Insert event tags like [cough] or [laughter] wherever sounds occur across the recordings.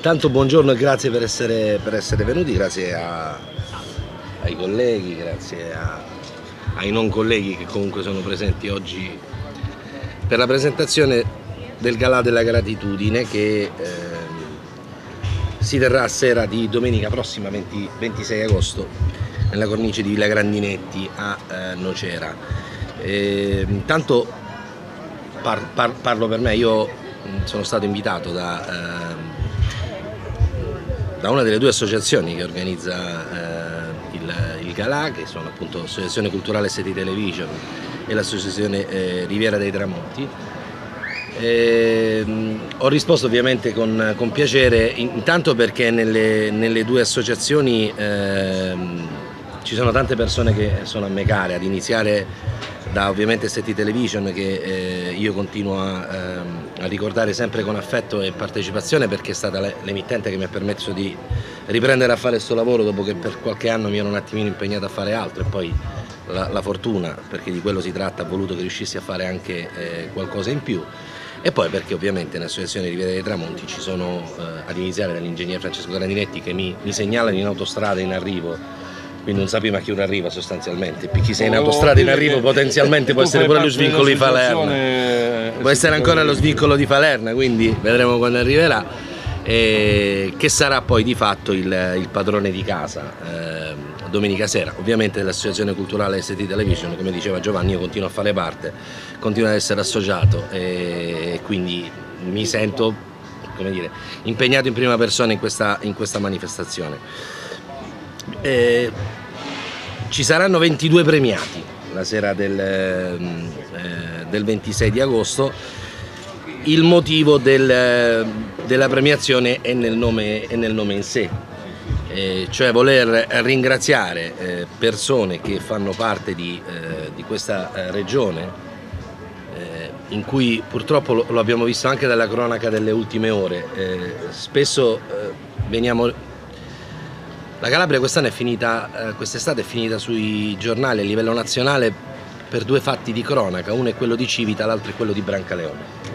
Tanto buongiorno e grazie per essere, per essere venuti, grazie a, ai colleghi, grazie a, ai non colleghi che comunque sono presenti oggi per la presentazione del Galà della Gratitudine che eh, si terrà a sera di domenica prossima 20, 26 agosto nella cornice di Villa Grandinetti a eh, Nocera. E, intanto par, par, parlo per me, io sono stato invitato da, eh, da una delle due associazioni che organizza eh, il, il, Galà, che sono appunto l'Associazione Culturale City Television e l'Associazione eh, Riviera dei Tramonti. Eh, ho risposto ovviamente con, con piacere, intanto perché nelle, nelle due associazioni eh, ci sono tante persone che sono a me care, ad iniziare da ovviamente Setti Television che eh, io continuo a, ehm, a, ricordare sempre con affetto e partecipazione perché è stata l'emittente che mi ha permesso di riprendere a fare questo lavoro dopo che per qualche anno mi ero un attimino impegnato a fare altro e poi la, la fortuna, perché di quello si tratta, ha voluto che riuscissi a fare anche eh, qualcosa in più. E poi perché ovviamente nell'associazione Riviera dei Tramonti ci sono, eh, ad iniziare dall'ingegnere Francesco Grandinetti che mi, mi segnalano in autostrada in arrivo quindi non sa prima chi uno arriva sostanzialmente. Chi sei in autostrada in arrivo potenzialmente può essere pure lo svincolo di Falerna. Può essere ancora lo svincolo di Falerna, quindi vedremo quando arriverà. E che sarà poi di fatto il, il padrone di casa eh, domenica sera. Ovviamente dell'Associazione Culturale ST Television, come diceva Giovanni, io continuo a fare parte, continuo ad essere associato e quindi mi sento dire, impegnato in prima persona in questa, in questa manifestazione. Eh, ci saranno 22 premiati la sera del, ehm, eh, del 26 di agosto. Il motivo del, della premiazione è nel nome, è nel nome in sé, eh, cioè voler ringraziare eh, persone che fanno parte di, eh, di questa eh, regione, eh, in cui purtroppo lo, lo, abbiamo visto anche dalla cronaca delle ultime ore, spesso veniamo la Calabria quest'anno è finita, eh, quest'estate è finita sui giornali a livello nazionale per due fatti di cronaca, uno è quello di Civita, l'altro è quello di Brancaleone.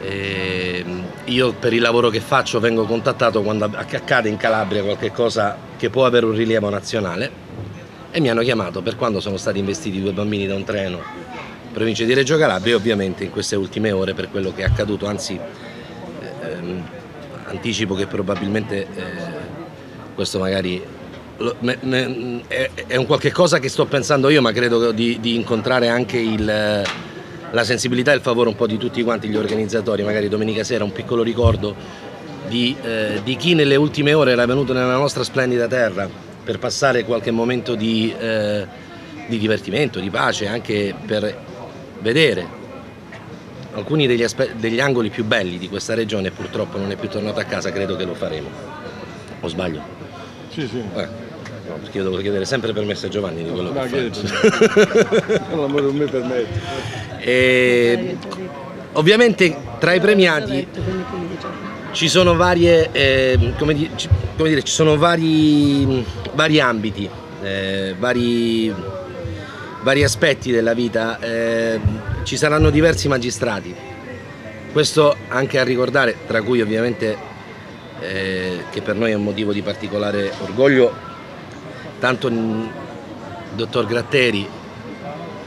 E ehm, io per il lavoro che faccio vengo contattato quando accade in Calabria qualcosa che può avere un rilievo nazionale e mi hanno chiamato per quando sono stati investiti due bambini da un treno in provincia di Reggio Calabria e ovviamente in queste ultime ore per quello che è accaduto, anzi ehm, anticipo che probabilmente eh, questo magari è un qualche cosa che sto pensando io, ma credo di, di incontrare anche il, la sensibilità e il favore un po' di tutti quanti gli organizzatori, magari domenica sera un piccolo ricordo di, eh, di chi nelle ultime ore era venuto nella nostra splendida terra per passare qualche momento di, eh, di divertimento, di pace, anche per vedere alcuni degli, degli angoli più belli di questa regione purtroppo non è più tornato a casa, credo che lo faremo. O sbaglio? Sì, sì. Eh. No, perché io devo chiedere sempre permesso a Giovanni di quello no, che faccio. L'amore non mi permette. E, ovviamente tra i premiati ci sono varie, eh, come, di, come, dire, ci sono vari, vari ambiti, eh, vari, vari, aspetti della vita, eh, ci saranno diversi magistrati. Questo anche a ricordare, tra cui ovviamente eh, che per noi è un motivo di particolare orgoglio, tanto il dottor Gratteri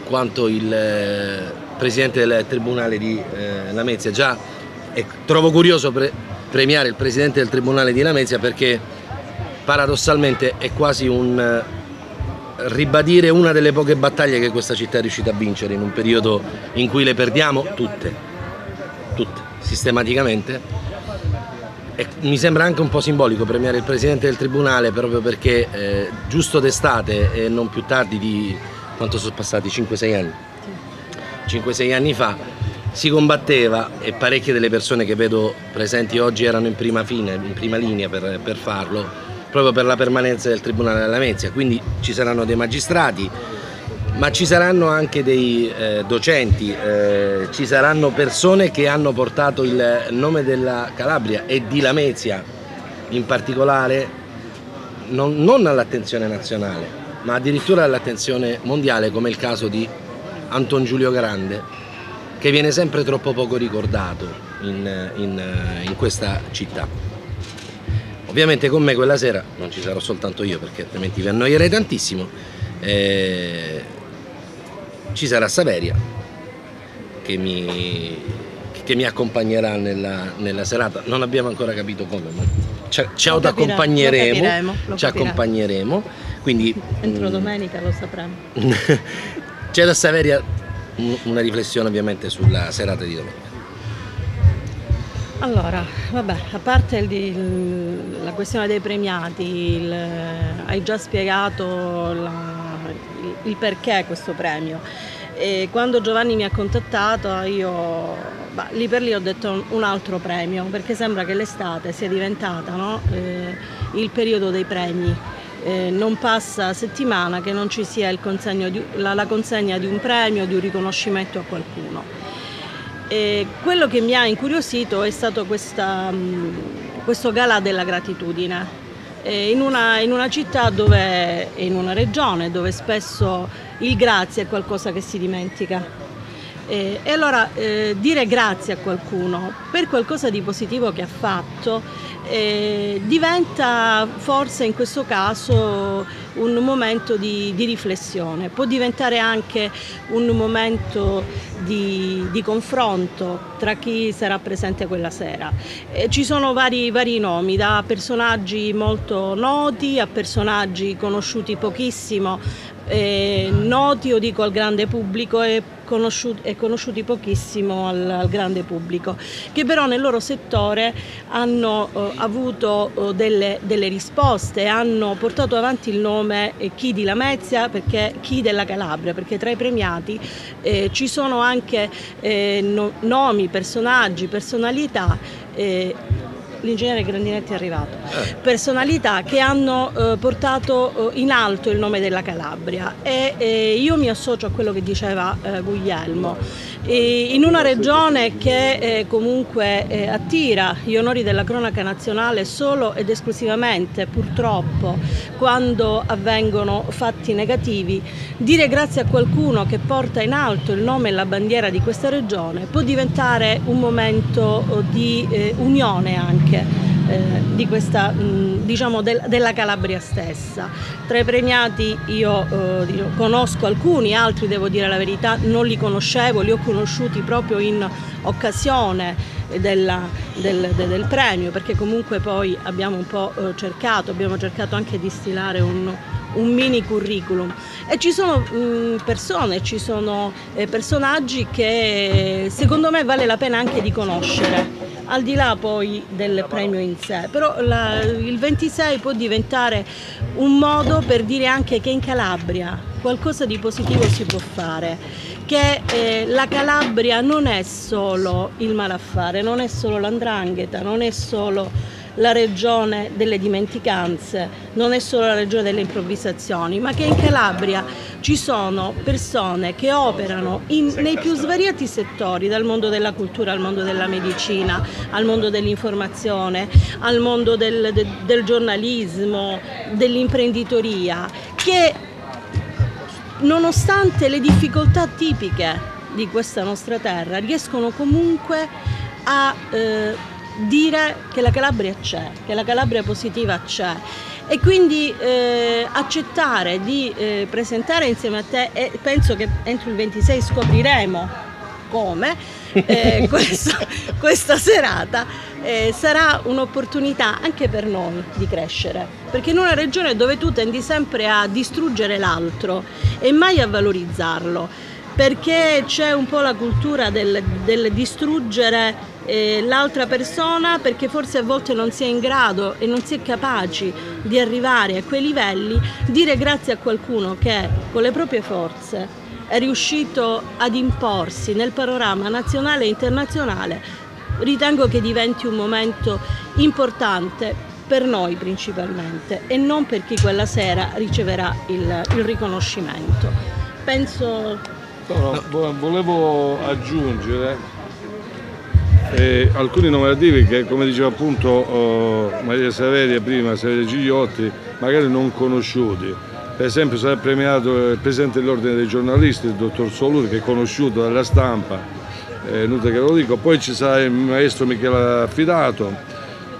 quanto il eh, presidente del Tribunale di eh, Lamezia. Già trovo curioso pre premiare il presidente del Tribunale di Lamezia perché paradossalmente è quasi un eh, ribadire una delle poche battaglie che questa città è riuscita a vincere in un periodo in cui le perdiamo tutte, tutte, sistematicamente e mi sembra anche un po' simbolico premiare il Presidente del Tribunale proprio perché eh, giusto d'estate e non più tardi di quanto sono passati 5-6 anni? 5-6 anni fa si combatteva e parecchie delle persone che vedo presenti oggi erano in prima, fine, in prima linea per, per farlo proprio per la permanenza del Tribunale della Lamezia. Quindi ci saranno dei magistrati ma ci saranno anche dei eh, docenti, eh, ci saranno persone che hanno portato il nome della Calabria e di Lamezia in particolare non, non all'attenzione nazionale, ma addirittura all'attenzione mondiale come il caso di Anton Giulio Grande che viene sempre troppo poco ricordato in, in, in questa città. Ovviamente con me quella sera non ci sarò soltanto io perché altrimenti vi annoierei tantissimo. Eh, ci sarà Saveria che mi, che mi accompagnerà nella, nella, serata. Non abbiamo ancora capito come, ma ci, ci accompagneremo. ci accompagneremo. Quindi, Entro mm, domenica lo sapremo. [laughs] C'è da Saveria una riflessione ovviamente sulla serata di domenica. Allora, vabbè, a parte il, la questione dei premiati, il, hai già spiegato la, il, perché questo premio. E quando Giovanni mi ha contattato io bah, lì per lì ho detto un altro premio perché sembra che l'estate sia diventata no? eh, il periodo dei premi. Eh, non passa settimana che non ci sia di, la, la consegna di un premio, di un riconoscimento a qualcuno. E quello che mi ha incuriosito è stato questa, mm, questo gala della gratitudine. In una, in una, città dove, in una regione dove spesso il grazie è qualcosa che si dimentica. E, e allora eh, dire grazie a qualcuno per qualcosa di positivo che ha fatto eh, diventa forse in questo caso un momento di, di, riflessione, può diventare anche un momento di, di confronto tra chi sarà presente quella sera. Eh, ci sono vari, vari nomi, da personaggi molto noti a personaggi conosciuti pochissimo, eh, noti, io dico al grande pubblico e conosciuti, e conosciuti pochissimo al, al, grande pubblico, che però nel loro settore hanno eh, avuto eh, delle, delle, risposte, hanno portato avanti il nome eh, chi di Lamezia, perché chi della Calabria, perché tra i premiati eh, ci sono anche eh, no, nomi, personaggi, personalità l'ingegnere Grandinetti è arrivato, eh. personalità che hanno eh, portato eh, in alto il nome della Calabria e eh, io mi associo a quello che diceva eh, Guglielmo. E in una regione che eh, comunque attira gli onori della cronaca nazionale solo ed esclusivamente, purtroppo, quando avvengono fatti negativi, dire grazie a qualcuno che porta in alto il nome e la bandiera di questa regione può diventare un momento di unione anche anche eh, questa, mh, diciamo del, della Calabria stessa. Tra i premiati io eh, conosco alcuni, altri devo dire la verità non li conoscevo, li ho conosciuti proprio in occasione della, del, de, del, premio perché comunque poi abbiamo un po' eh, cercato, abbiamo cercato anche di stilare un, un mini curriculum. E ci sono mh, persone, ci sono eh, personaggi che secondo me vale la pena anche di conoscere al di là poi del premio in sé, però la, il 26 può diventare un modo per dire anche che in Calabria qualcosa di positivo si può fare, che eh, la Calabria non è solo il malaffare, non è solo l'andrangheta, non è solo la regione delle dimenticanze, non è solo la regione delle improvvisazioni, ma che in Calabria ci sono persone che operano in, nei più svariati settori, dal mondo della cultura al mondo della medicina, al mondo dell'informazione, al mondo del, de, del giornalismo, dell'imprenditoria, che nonostante le difficoltà tipiche di questa nostra terra riescono comunque a eh, dire che la Calabria c'è, che la Calabria positiva c'è. E quindi eh, accettare di eh, presentare insieme a te e penso che entro il 26 scopriremo come eh, [laughs] questa, questa, serata eh, sarà un'opportunità anche per noi di crescere perché in una regione dove tu tendi sempre a distruggere l'altro e mai a valorizzarlo perché c'è un po' la cultura del, del distruggere eh, l'altra persona perché forse a volte non si è in grado e non si è capaci di arrivare a quei livelli, dire grazie a qualcuno che con le proprie forze è riuscito ad imporsi nel panorama nazionale e internazionale, ritengo che diventi un momento importante per noi principalmente e non per chi quella sera riceverà il, il riconoscimento. Penso... No, no, volevo aggiungere eh, alcuni nominativi che come diceva appunto oh, Maria Saveria prima, Saveria Gigliotti, magari non conosciuti. Per esempio sarà premiato il Presidente dell'Ordine dei giornalisti, il dottor Soluri, che è conosciuto dalla stampa, è inutile che lo dico, poi ci sarà il maestro Michele Affidato,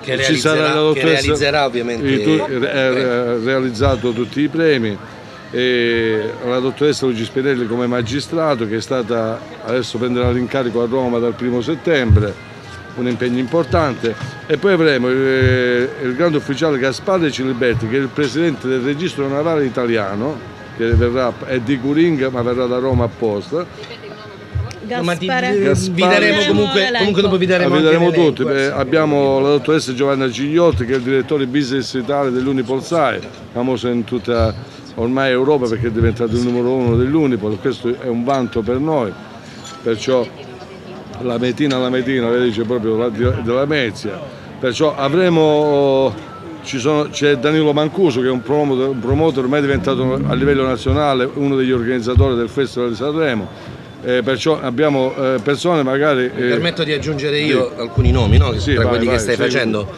Che realizzerà, che realizzerà ovviamente... i tu- eh, eh, realizzato tutti i premi, e la dottoressa Luigi Spinelli come magistrato che è stata, adesso prenderà l'incarico a Roma dal primo settembre, un impegno importante. E poi avremo il, il grande ufficiale Gaspare Ciliberti che è il presidente del registro navale italiano che verrà, è di Curinga ma verrà da Roma apposta No, ma ti- Gaspare. vi Gaspare. daremo comunque, L'elenco. comunque dopo vi La daremo vedremo anche tutti, l'elenco, Beh, abbiamo la dottoressa Giovanna Gigliotti che è il direttore business Italia dell'Unipol SAE, famoso in tutta ormai Europa perché è diventato il numero uno dell'Unipol, questo è un vanto per noi, perciò la metina alla metina, lei dice proprio la della Mezia, perciò avremo, ci sono- c'è Danilo Mancuso che è un promoter, un promoter ormai diventato a livello nazionale uno degli organizzatori del Festival di Sanremo, eh, perciò abbiamo eh, persone magari... Mi eh, permetto di aggiungere io alcuni nomi, no? Sì, tra vai, quelli vai, che stai segui. facendo.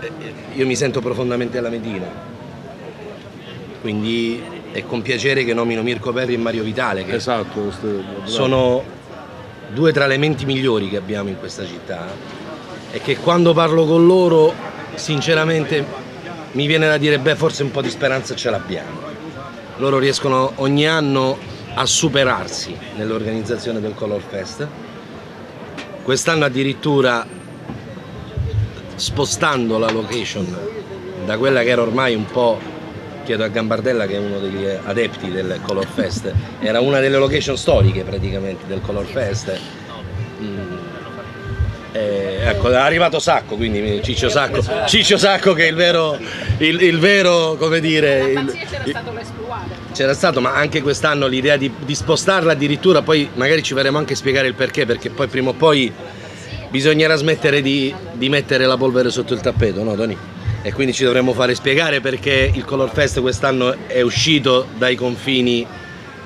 Eh, Io mi sento profondamente alla Medina, quindi è con piacere che nomino Mirko Perri e Mario Vitale, che Esatto, sono due tra le menti migliori che abbiamo in questa città e che quando parlo con loro sinceramente mi viene da dire beh forse un po' di speranza ce l'abbiamo. Loro riescono ogni anno a superarsi nell'organizzazione del Color Fest. Quest'anno addirittura spostando la location da quella che era ormai un po' chiedo a Gambardella che è uno degli adepti del Color Fest [laughs] era una delle location storiche praticamente del Color Fest Mm. Eh, ecco, è arrivato Sacco, quindi Ciccio Sacco, Ciccio Sacco che è il vero, il, il vero come dire, il- c'era stato ma anche quest'anno l'idea di, di spostarla addirittura, poi magari ci faremo anche spiegare il perché, perché poi prima o poi bisognerà smettere di, di mettere la polvere sotto il tappeto, no Tony? E quindi ci dovremmo fare spiegare perché il Color Fest quest'anno è uscito dai confini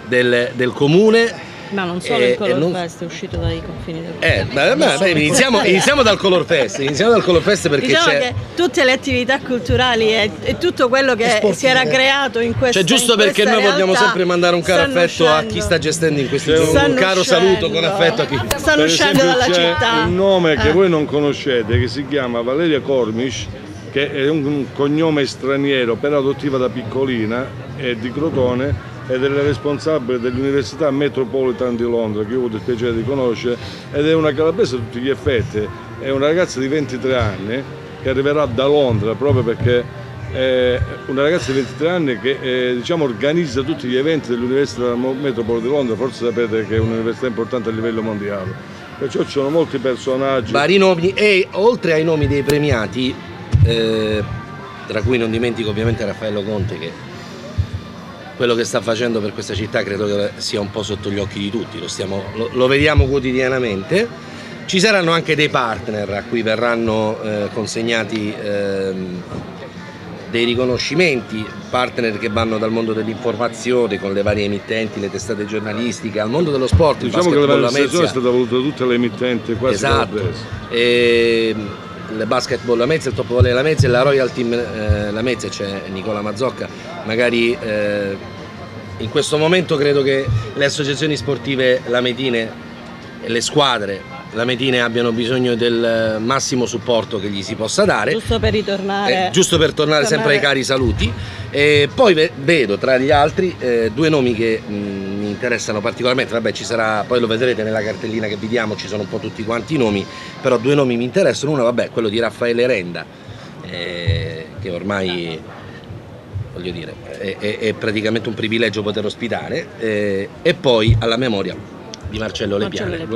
del, del comune. Ma non solo e- il Color e non- Fest è uscito dai confini del Eh, beh, beh, beh, iniziamo, iniziamo dal Color Fest, iniziamo dal Color Fest perché Diciamo c'è... che tutte le attività culturali e, e tutto quello che sportive. si era creato in questa Cioè, giusto perché noi vogliamo sempre mandare un caro affetto a chi uscendo. sta gestendo in questi giorni. Un caro uscendo. saluto con affetto a chi. Stanno Per uscendo dalla c'è città. un nome che Eh. voi non conoscete che si chiama Valeria Cormish che è un, un cognome straniero però adottiva da piccolina è di Crotone ed è la responsabile dell'Università Metropolitan di Londra che ho avuto il piacere di conoscere ed è una calabrese a tutti gli effetti. È una ragazza di 23 anni che arriverà da Londra proprio perché è una ragazza di 23 anni che eh, diciamo, organizza tutti gli eventi dell'Università Metropolitan di Londra. Forse sapete che è un'università importante a livello mondiale. Perciò ci sono molti personaggi. Vari nomi e oltre ai nomi dei premiati, eh, tra cui non dimentico ovviamente Raffaello Conte che quello che sta facendo per questa città credo che sia un po' sotto gli occhi di tutti, lo, stiamo- lo- lo vediamo quotidianamente. Ci saranno anche dei partner a cui verranno eh, consegnati ehm, dei riconoscimenti, partner che vanno dal mondo dell'informazione con le varie emittenti, le testate giornalistiche, al mondo dello sport, diciamo che la stagione è stata voluta tutte le emittenti quasi Esatto. E, il basketball la Mezza, il top volley la Mezza e la Royal Team eh, la Mezza, c'è Nicola Mazzocca. Magari eh, in questo momento credo che le associazioni sportive lametine e le squadre lametine abbiano bisogno del massimo supporto che gli si possa dare. Giusto per ritornare. Eh, giusto per tornare sempre ai cari saluti. E poi ve- vedo tra gli altri eh, due nomi che mh, mi interessano particolarmente. Vabbè, ci sarà, poi lo vedrete nella cartellina che vi diamo, ci sono un po' tutti quanti i nomi, però due nomi mi interessano. Uno, vabbè, quello di Raffaele Renda, eh, che ormai voglio dire, è, è- è praticamente un privilegio poter ospitare, eh, e poi alla memoria di Marcello Marcello Lepiane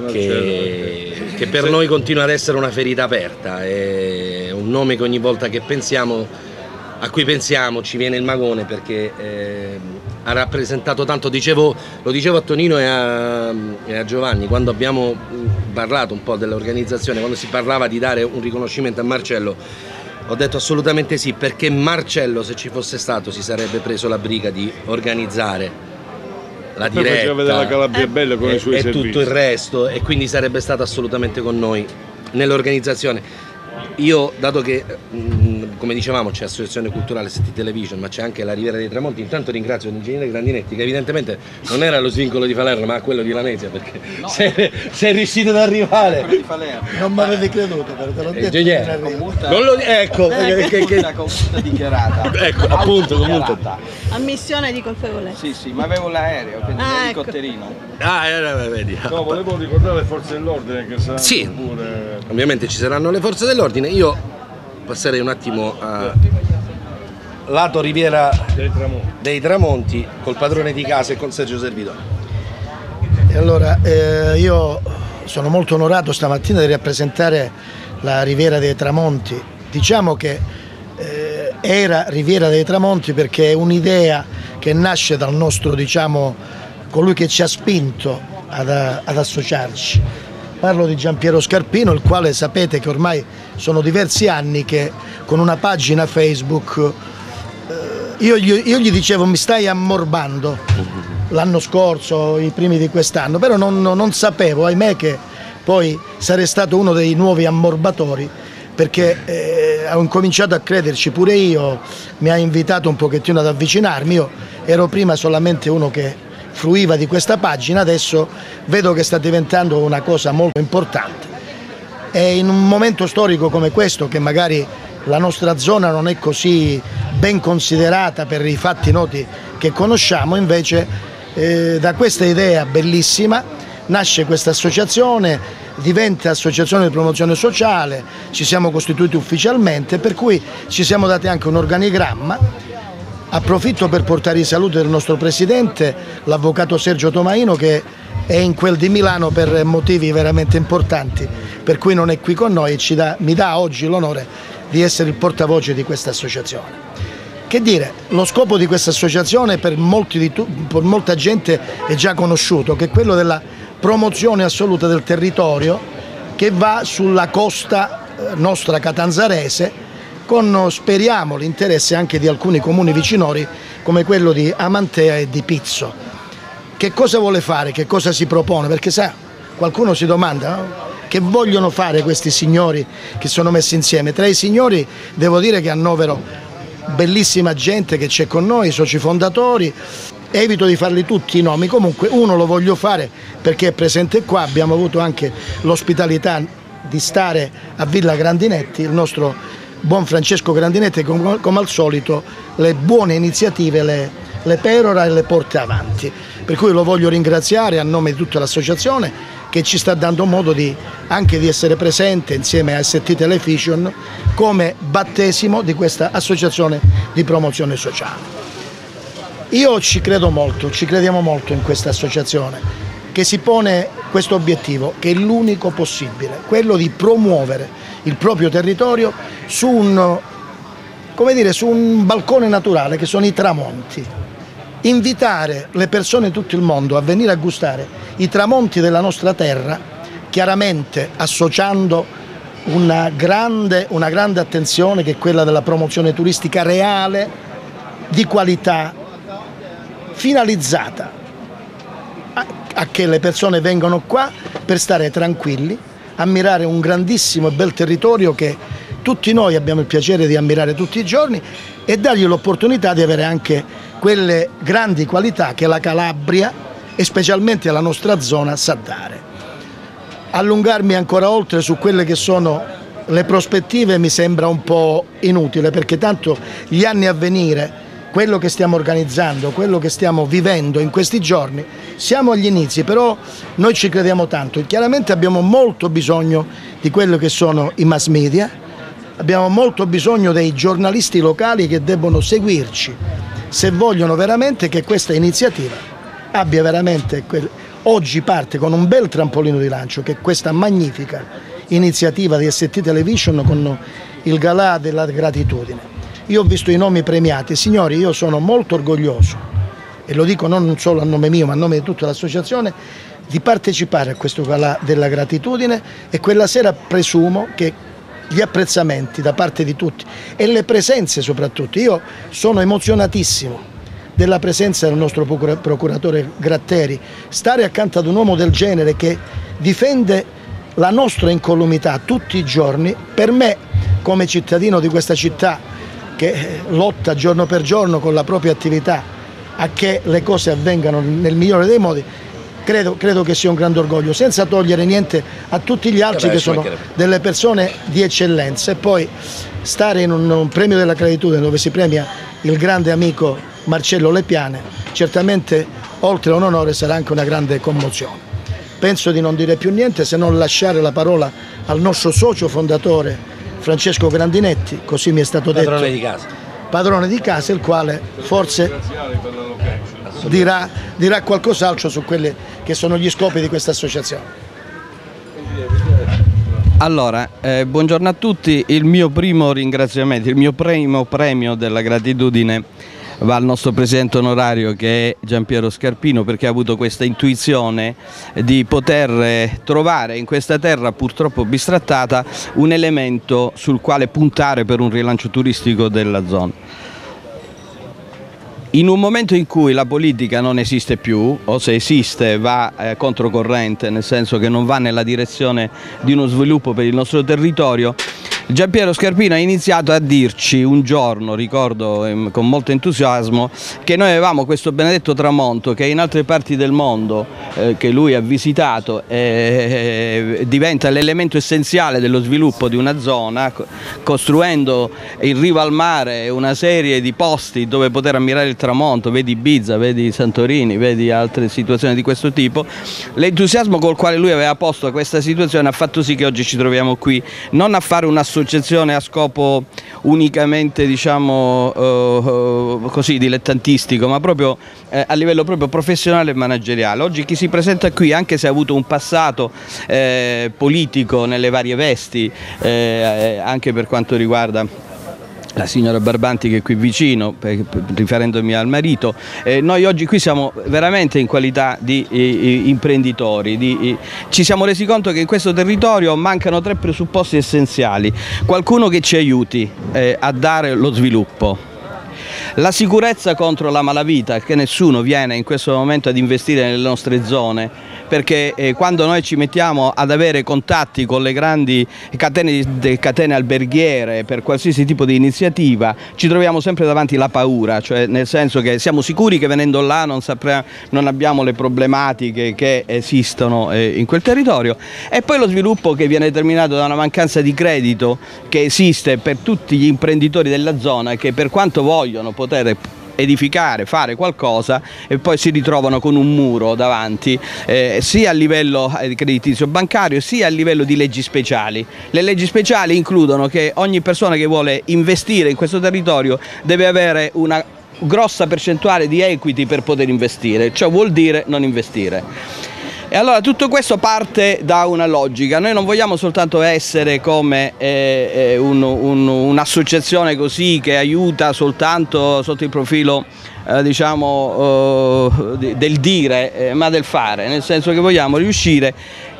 Marcello, che, perché- che per noi continua ad essere una ferita aperta, è un nome che ogni volta che pensiamo, a cui pensiamo ci viene il magone perché eh, ha rappresentato tanto, dicevo, lo dicevo a Tonino e a, e a Giovanni quando abbiamo mh, parlato un po' dell'organizzazione, quando si parlava di dare un riconoscimento a Marcello, ho detto assolutamente sì perché Marcello se ci fosse stato si sarebbe preso la briga di organizzare la diretta vedere la Calabria bella con e, i suoi e servizi. tutto il resto e quindi sarebbe stato assolutamente con noi nell'organizzazione. Io, dato che mh, come dicevamo c'è Associazione Culturale City Television, ma c'è anche la Riviera dei Tramonti. Intanto ringrazio l'ingegnere Grandinetti che evidentemente non era lo svincolo di Falerno, ma quello di Lamezia, perché no. sei, sei, riuscito ad arrivare. Non mi avete creduto, però te l'ho detto. Ingegnere, con multa, non lo, ecco, eh, che, che, con multa dichiarata. [laughs] ecco, appunto, multa. Ammissione di colpevolezza. Sì, sì, ma avevo l'aereo, quindi ah, l'elicotterino. Ecco. Ah, eh, vedi. No, volevo ricordare le forze dell'ordine che saranno sì, pure... ovviamente ci saranno le forze dell'ordine. Io passerei un attimo a lato Riviera dei Tramonti, dei Tramonti col padrone di casa e con Sergio Servidore. E allora, eh, io sono molto onorato stamattina di rappresentare la Riviera dei Tramonti. Diciamo che eh, era Riviera dei Tramonti perché è un'idea che nasce dal nostro, diciamo, colui che ci ha spinto ad, ad associarci Parlo di Giampiero Scarpino, il quale sapete che ormai sono diversi anni che con una pagina Facebook eh, io, gli, io, gli, dicevo mi stai ammorbando l'anno scorso, i primi di quest'anno, però non, non sapevo, ahimè, che poi sarei stato uno dei nuovi ammorbatori perché eh, ho incominciato a crederci pure io, mi ha invitato un pochettino ad avvicinarmi, io ero prima solamente uno che fruiva di questa pagina, adesso vedo che sta diventando una cosa molto importante. E in un momento storico come questo, che magari la nostra zona non è così ben considerata per i fatti noti che conosciamo, invece eh, da questa idea bellissima nasce questa associazione, diventa associazione di promozione sociale, ci siamo costituiti ufficialmente, per cui ci siamo dati anche un organigramma Approfitto per portare i saluti del nostro presidente, l'avvocato Sergio Tomaino che è in quel di Milano per motivi veramente importanti, per cui non è qui con noi e dà, mi dà oggi l'onore di essere il portavoce di questa associazione. Che dire, lo scopo di questa associazione per, per molta gente è già conosciuto, che è quello della promozione assoluta del territorio che va sulla costa eh, nostra catanzarese con speriamo l'interesse anche di alcuni comuni vicinori come quello di Amantea e di Pizzo. Che cosa vuole fare? Che cosa si propone? Perché sa, qualcuno si domanda no? che vogliono fare questi signori che sono messi insieme. Tra i signori devo dire che annovero bellissima gente che c'è con noi, i soci fondatori, evito di farli tutti i nomi, comunque uno lo voglio fare perché è presente qua, abbiamo avuto anche l'ospitalità di stare a Villa Grandinetti, il nostro buon Francesco Grandinetti come, come al solito le buone iniziative le, le perora e le porta avanti. Per cui lo voglio ringraziare a nome di tutta l'associazione che ci sta dando modo di, anche di essere presente insieme a ST Television come battesimo di questa associazione di promozione sociale. Io ci credo molto, ci crediamo molto in questa associazione che si pone questo obiettivo, che è l'unico possibile, quello di promuovere il proprio territorio su un, dire, su un balcone naturale che sono i tramonti. Invitare le persone di tutto il mondo a venire a gustare i tramonti della nostra terra, chiaramente associando una grande, una grande attenzione che è quella della promozione turistica reale, di qualità, finalizzata a, a che le persone vengano qua per stare tranquilli, ammirare un grandissimo e bel territorio che tutti noi abbiamo il piacere di ammirare tutti i giorni e dargli l'opportunità di avere anche quelle grandi qualità che la Calabria e specialmente la nostra zona sa dare. Allungarmi ancora oltre su quelle che sono le prospettive mi sembra un po' inutile perché tanto gli anni a venire quello che stiamo organizzando, quello che stiamo vivendo in questi giorni, siamo agli inizi, però noi ci crediamo tanto. Chiaramente abbiamo molto bisogno di quello che sono i mass media, abbiamo molto bisogno dei giornalisti locali che debbono seguirci se vogliono veramente che questa iniziativa abbia veramente, oggi parte con un bel trampolino di lancio, che è questa magnifica iniziativa di ST Television con il galà della gratitudine. Io ho visto i nomi premiati, signori, io sono molto orgoglioso, e lo dico non solo a nome mio ma a nome di tutta l'associazione, di partecipare a questo galà della gratitudine e quella sera presumo che gli apprezzamenti da parte di tutti e le presenze soprattutto. Io sono emozionatissimo della presenza del nostro procuratore Gratteri, stare accanto ad un uomo del genere che difende la nostra incolumità tutti i giorni, per me come cittadino di questa città che lotta giorno per giorno con la propria attività a che le cose avvengano nel migliore dei modi, credo, credo che sia un grande orgoglio, senza togliere niente a tutti gli altri che sono delle persone di eccellenza e poi stare in un, un premio della gratitudine dove si premia il grande amico Marcello Lepiane, certamente oltre a un onore sarà anche una grande commozione. Penso di non dire più niente se non lasciare la parola al nostro socio fondatore Francesco Grandinetti, così mi è stato detto. Padrone di casa. Padrone di casa, il quale forse dirà, dirà qualcos'altro su quelli che sono gli scopi di questa associazione. Allora, eh, buongiorno a tutti, il mio primo ringraziamento, il mio primo premio della gratitudine va al nostro presidente onorario che è Giampiero Scarpino perché ha avuto questa intuizione di poter trovare in questa terra purtroppo bistrattata un elemento sul quale puntare per un rilancio turistico della zona. In un momento in cui la politica non esiste più, o se esiste va eh, controcorrente, nel senso che non va nella direzione di uno sviluppo per il nostro territorio, Giampiero Scarpino ha iniziato a dirci un giorno, ricordo ehm, con molto entusiasmo, che noi avevamo questo benedetto tramonto che in altre parti del mondo eh, che lui ha visitato eh, diventa l'elemento essenziale dello sviluppo di una zona, costruendo in riva al mare una serie di posti dove poter ammirare il tramonto, vedi Ibiza, vedi Santorini, vedi altre situazioni di questo tipo. L'entusiasmo col quale lui aveva posto questa situazione ha fatto sì che oggi ci troviamo qui, non a fare una un'associazione a scopo unicamente diciamo, eh, così, dilettantistico, ma proprio eh, a livello proprio professionale e manageriale. Oggi chi si presenta qui, anche se ha avuto un passato eh, politico nelle varie vesti, eh, anche per quanto riguarda la signora Barbanti che è qui vicino, riferendomi al marito, eh, noi oggi qui siamo veramente in qualità di eh, imprenditori, di, eh, ci siamo resi conto che in questo territorio mancano tre presupposti essenziali, qualcuno che ci aiuti eh, a dare lo sviluppo, la sicurezza contro la malavita, che nessuno viene in questo momento ad investire nelle nostre zone, perché eh, quando noi ci mettiamo ad avere contatti con le grandi catene, catene, alberghiere per qualsiasi tipo di iniziativa ci troviamo sempre davanti la paura, cioè nel senso che siamo sicuri che venendo là non, saprà, non abbiamo le problematiche che esistono eh, in quel territorio. E poi lo sviluppo che viene determinato da una mancanza di credito che esiste per tutti gli imprenditori della zona che per quanto vogliono poter edificare, fare qualcosa e poi si ritrovano con un muro davanti eh, sia a livello eh, creditizio bancario sia a livello di leggi speciali. Le leggi speciali includono che ogni persona che vuole investire in questo territorio deve avere una grossa percentuale di equity per poter investire, ciò vuol dire non investire. E allora tutto questo parte da una logica, noi non vogliamo soltanto essere come eh, eh un, un, un'associazione così che aiuta soltanto sotto il profilo eh, diciamo, eh, del dire eh, ma del fare, nel senso che vogliamo riuscire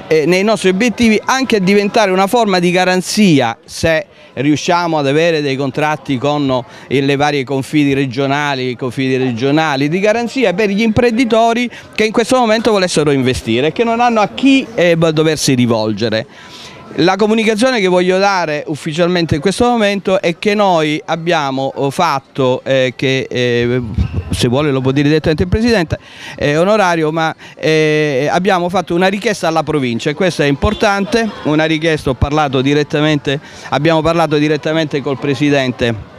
eh, nei nostri obiettivi anche a diventare una forma di garanzia se riusciamo ad avere dei contratti con le varie confidi regionali, confidi regionali di garanzia per gli imprenditori che in questo momento volessero investire e che non hanno a chi eh, doversi rivolgere. La comunicazione che voglio dare ufficialmente in questo momento è che noi abbiamo fatto, eh, che eh, se vuole lo può dire direttamente il Presidente, eh, onorario, ma eh, abbiamo fatto una richiesta alla provincia e questo è importante, una richiesta, ho parlato direttamente, abbiamo parlato direttamente col Presidente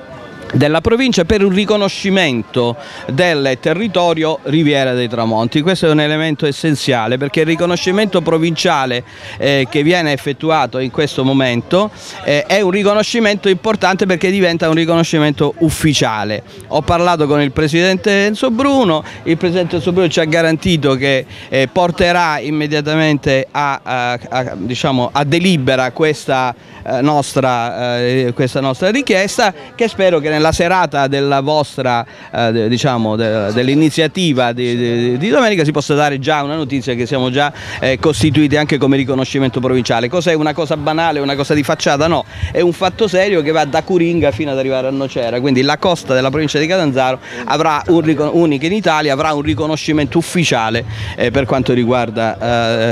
della provincia per un riconoscimento del territorio Riviera dei Tramonti. Questo è un elemento essenziale perché il riconoscimento provinciale eh, che viene effettuato in questo momento eh, è un riconoscimento importante perché diventa un riconoscimento ufficiale. Ho parlato con il Presidente Enzo Bruno, il Presidente Enzo Bruno ci ha garantito che eh, porterà immediatamente a, a, a, diciamo, a delibera questa eh, nostra, eh, questa nostra richiesta che spero che nella serata della vostra eh, diciamo, de, dell'iniziativa di, di, di, domenica si possa dare già una notizia che siamo già eh, costituiti anche come riconoscimento provinciale. Cos'è una cosa banale, una cosa di facciata? No, è un fatto serio che va da Curinga fino ad arrivare a Nocera, quindi la costa della provincia di Catanzaro avrà un, unica in Italia, avrà un riconoscimento ufficiale eh, per quanto riguarda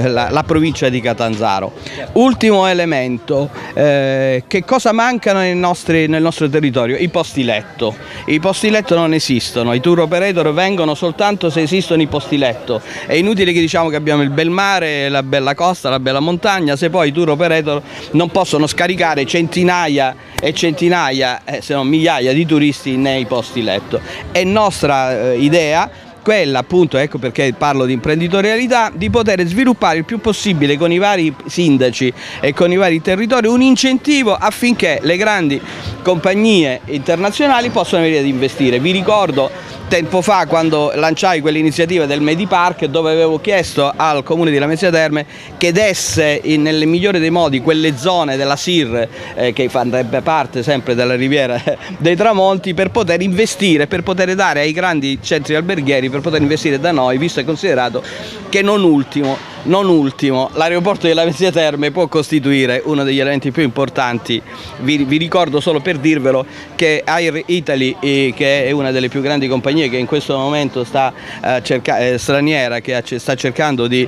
eh, la, la, provincia di Catanzaro. Ultimo elemento, eh, che cosa mancano nostri, nel nostro territorio? I posti posti letto. I posti letto non esistono, i tour operator vengono soltanto se esistono i posti letto. È inutile che diciamo che abbiamo il bel mare, la bella costa, la bella montagna, se poi i tour operator non possono scaricare centinaia e centinaia, eh, se non migliaia di turisti nei posti letto. È nostra eh, idea quella appunto, ecco perché parlo di imprenditorialità, di poter sviluppare il più possibile con i vari sindaci e con i vari territori un incentivo affinché le grandi compagnie internazionali possano venire ad investire. Vi ricordo tempo fa quando lanciai quell'iniziativa del Medipark dove avevo chiesto al comune di Lamezia Terme che desse in, nel migliore dei modi quelle zone della SIR eh, che farebbe parte sempre della riviera [laughs] dei Tramonti per poter investire, per poter dare ai grandi centri alberghieri, per poter investire da noi, visto e considerato che non ultimo non ultimo, l'aeroporto di Lamezia Terme può costituire uno degli elementi più importanti, vi, vi ricordo solo per dirvelo che Air Italy, eh, che è una delle più grandi compagnie che in questo momento sta, eh, eh, straniera, che sta cercando di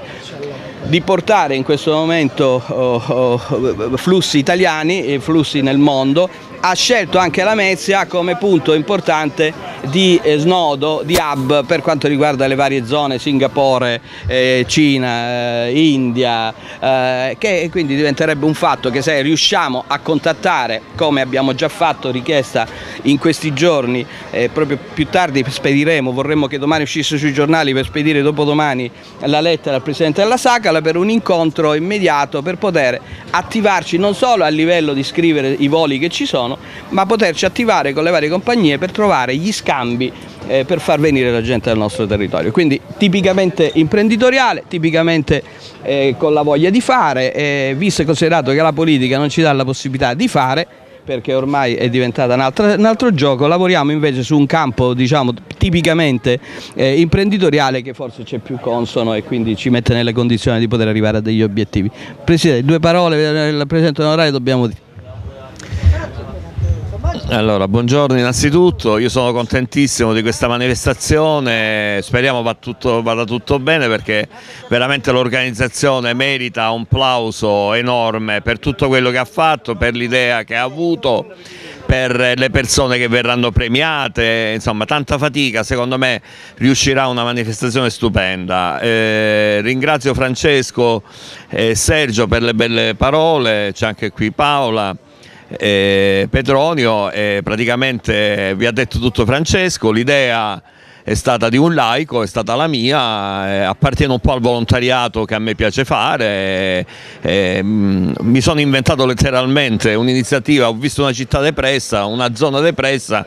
di portare in questo momento oh, oh, flussi italiani e flussi nel mondo ha scelto anche la Mezia come punto importante di eh, snodo, di hub per quanto riguarda le varie zone Singapore, eh, Cina, eh, India, eh, che quindi diventerebbe un fatto che se riusciamo a contattare, come abbiamo già fatto richiesta in questi giorni, eh, proprio più tardi spediremo, vorremmo che domani uscisse sui giornali per spedire dopodomani la lettera al Presidente della Sacala per un incontro immediato per poter attivarci non solo a livello di scrivere i voli che ci sono, ma poterci attivare con le varie compagnie per trovare gli scambi eh, per far venire la gente al nostro territorio. Quindi tipicamente imprenditoriale, tipicamente eh, con la voglia di fare, eh, visto e considerato che la politica non ci dà la possibilità di fare, perché ormai è diventata un altro, un altro, gioco, lavoriamo invece su un campo diciamo, tipicamente eh, imprenditoriale che forse c'è più consono e quindi ci mette nelle condizioni di poter arrivare a degli obiettivi. Presidente, due parole, il Presidente onorario dobbiamo dire. Allora, buongiorno innanzitutto, io sono contentissimo di questa manifestazione, speriamo vada tutto, vada tutto bene perché veramente l'organizzazione merita un plauso enorme per tutto quello che ha fatto, per l'idea che ha avuto per le persone che verranno premiate, insomma tanta fatica, secondo me riuscirà una manifestazione stupenda. Eh, ringrazio Francesco e Sergio per le belle parole, c'è anche qui Paola eh, Petronio eh, praticamente vi ha detto tutto Francesco, l'idea è stata di un laico, è stata la mia, eh, appartiene un po' al volontariato che a me piace fare, eh, mi sono inventato letteralmente un'iniziativa, ho visto una città depressa, una zona depressa,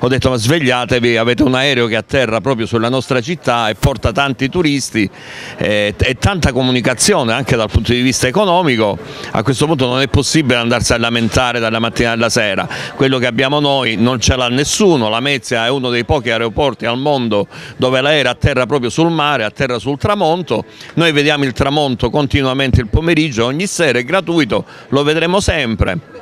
ho detto ma svegliatevi, avete un aereo che atterra proprio sulla nostra città e porta tanti turisti eh, e tanta comunicazione anche dal punto di vista economico, a questo punto non è possibile andarsi a lamentare dalla mattina alla sera, quello che abbiamo noi non ce l'ha nessuno, la Mezia è uno dei pochi aeroporti al mondo mondo dove l'aereo atterra proprio sul mare, atterra sul tramonto, noi vediamo il tramonto continuamente il pomeriggio, ogni sera è gratuito, lo vedremo sempre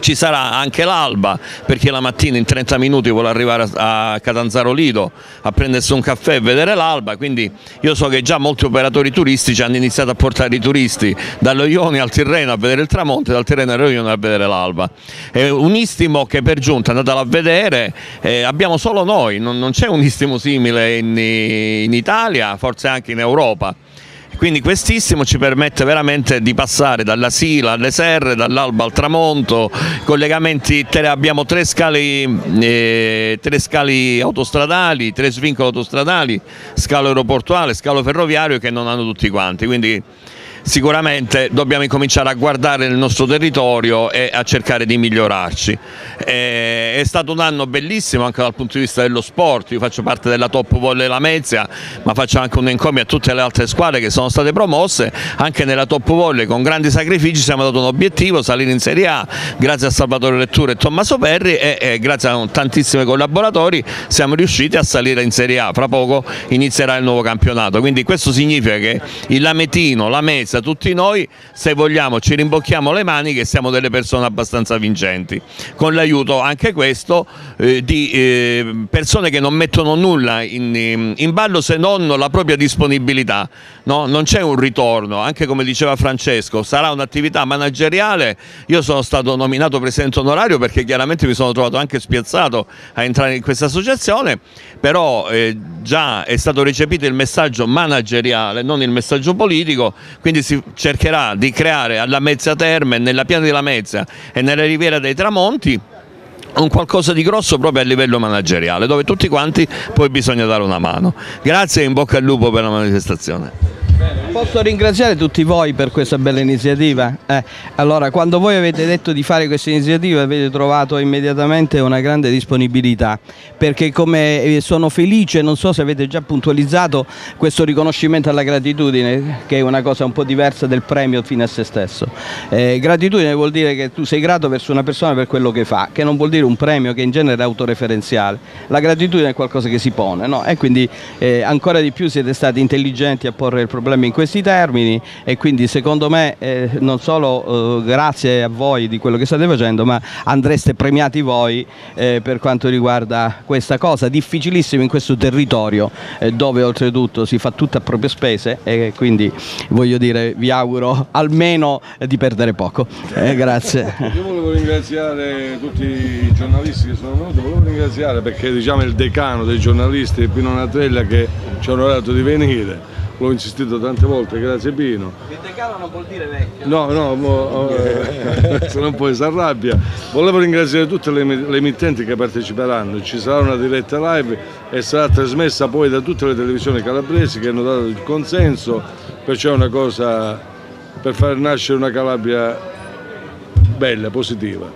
ci sarà anche l'alba per chi la mattina in 30 minuti vuole arrivare a Catanzaro Lido a prendersi un caffè e vedere l'alba quindi io so che già molti operatori turistici hanno iniziato a portare i turisti dallo Ioni al Tirreno a vedere il tramonto e dal Tirreno allo Ioni a vedere l'alba. È un istimo che per giunta andatelo a vedere eh, abbiamo solo noi non, non c'è un istimo simile in, in Italia forse anche in Europa quindi questissimo ci permette veramente di passare dalla Sila alle Serre, dall'Alba al Tramonto, collegamenti, abbiamo tre scali, eh, tre scali autostradali, tre svincoli autostradali, scalo aeroportuale, scalo ferroviario che non hanno tutti quanti. Quindi, sicuramente dobbiamo incominciare a guardare nel nostro territorio e a cercare di migliorarci. È stato un anno bellissimo anche dal punto di vista dello sport, io faccio parte della Top Volley Lamezia, ma faccio anche un encomio a tutte le altre squadre che sono state promosse, anche nella Top Volley con grandi sacrifici siamo dato un obiettivo, salire in Serie A, grazie a Salvatore Lettura e Tommaso Perri e, e grazie a tantissimi collaboratori siamo riusciti a salire in Serie A, fra poco inizierà il nuovo campionato, quindi questo significa che il Lametino, la Mezia, Venezia, tutti noi, se vogliamo ci rimbocchiamo le mani che siamo delle persone abbastanza vincenti, con l'aiuto anche questo eh, di eh, persone che non mettono nulla in, in, ballo se non la propria disponibilità, no? non c'è un ritorno, anche come diceva Francesco, sarà un'attività manageriale, io sono stato nominato presidente onorario perché chiaramente mi sono trovato anche spiazzato a entrare in questa associazione, però eh, già è stato recepito il messaggio manageriale, non il messaggio politico, quindi si cercherà di creare alla Mezza Terme, nella piana della Mezza e nella Riviera dei Tramonti un qualcosa di grosso proprio a livello manageriale dove tutti quanti poi bisogna dare una mano. Grazie e in bocca al lupo per la manifestazione. Posso ringraziare tutti voi per questa bella iniziativa. Eh, allora, quando voi avete detto di fare questa iniziativa avete trovato immediatamente una grande disponibilità, perché come eh, sono felice, non so se avete già puntualizzato questo riconoscimento alla gratitudine, che è una cosa un po' diversa del premio fine a se stesso. Eh, gratitudine vuol dire che tu sei grato verso una persona per quello che fa, che non vuol dire un premio che in genere è autoreferenziale. La gratitudine è qualcosa che si pone, no? E quindi eh, ancora di più siete stati intelligenti a porre il problema in questi termini e quindi secondo me eh, non solo eh, grazie a voi di quello che state facendo ma andreste premiati voi eh, per quanto riguarda questa cosa difficilissima in questo territorio eh, dove oltretutto si fa tutto a proprie spese e quindi voglio dire vi auguro almeno di perdere poco. Eh, grazie. Io volevo ringraziare tutti i giornalisti che sono venuti, volevo ringraziare perché diciamo il decano dei giornalisti Pino Natrella che ci ha onorato di venire l'ho insistito tante volte, grazie Pino. Il decano non vuol dire vecchio. No, no, mo, eh, [laughs] se non poi si arrabbia. Volevo ringraziare tutte le, le, emittenti che parteciperanno, ci sarà una diretta live e sarà trasmessa poi da tutte le televisioni calabresi che hanno dato il consenso, perciò è una cosa per far nascere una Calabria bella, positiva.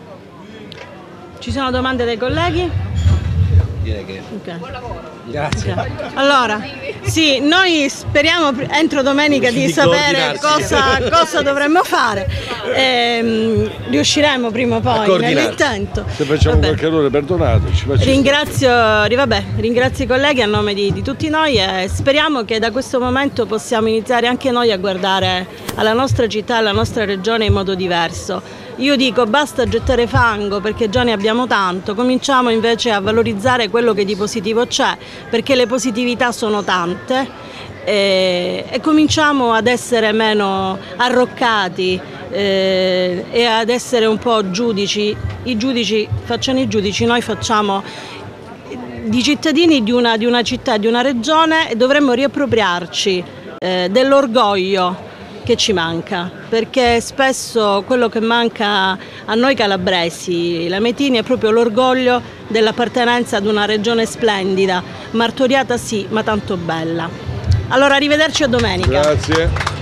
Ci sono domande dai colleghi? Direi che... Okay. Grazie. Okay. Allora, sì, noi speriamo entro domenica di, di sapere cosa, cosa, dovremmo fare. Ehm, riusciremo prima o poi nell'intento. Se facciamo vabbè. qualche errore perdonateci. Ringrazio, vabbè, ringrazio i colleghi a nome di, di tutti noi e speriamo che da questo momento possiamo iniziare anche noi a guardare alla nostra città, alla nostra regione in modo diverso io dico basta gettare fango perché già ne abbiamo tanto, cominciamo invece a valorizzare quello che di positivo c'è, perché le positività sono tante e, e cominciamo ad essere meno arroccati eh, e ad essere un po' giudici. I giudici facciano i giudici, noi facciamo di cittadini di una, di una città, di una regione e dovremmo riappropriarci eh, dell'orgoglio che ci manca, perché spesso quello che manca a noi calabresi, la Metini, è proprio l'orgoglio dell'appartenenza ad una regione splendida, martoriata sì, ma tanto bella. Allora arrivederci a domenica. Grazie.